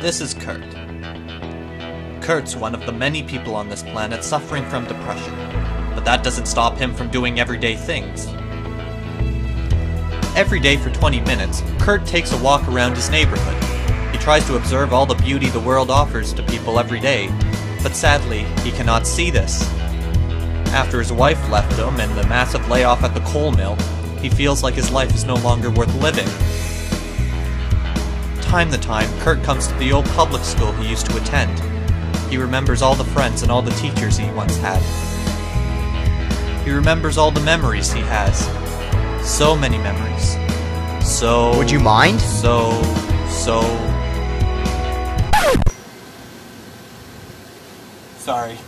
This is Kurt. Kurt's one of the many people on this planet suffering from depression, but that doesn't stop him from doing everyday things. Every day for 20 minutes, Kurt takes a walk around his neighborhood. He tries to observe all the beauty the world offers to people every day, but sadly, he cannot see this. After his wife left him and the massive layoff at the coal mill, he feels like his life is no longer worth living. Time to time, Kurt comes to the old public school he used to attend. He remembers all the friends and all the teachers he once had. He remembers all the memories he has. So many memories. So. Would you mind? So. So. Sorry.